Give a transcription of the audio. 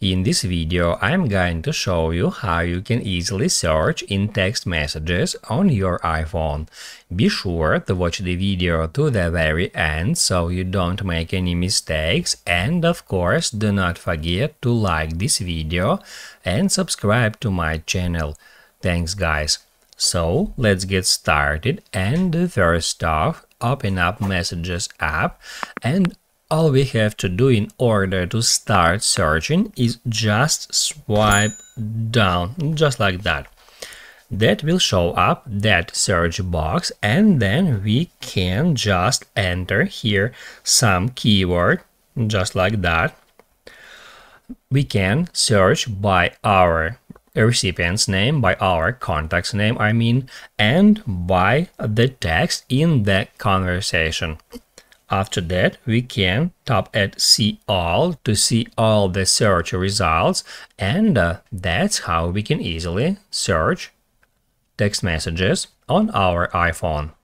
In this video I'm going to show you how you can easily search in text messages on your iPhone. Be sure to watch the video to the very end so you don't make any mistakes and of course do not forget to like this video and subscribe to my channel. Thanks guys. So let's get started and first off open up messages app and all we have to do in order to start searching is just swipe down, just like that. That will show up that search box and then we can just enter here some keyword, just like that. We can search by our recipient's name, by our contact's name, I mean, and by the text in the conversation. After that, we can tap at see all to see all the search results and uh, that's how we can easily search text messages on our iPhone.